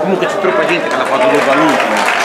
Comunque c'è troppa gente che l'ha fatto dopo all'ultimo.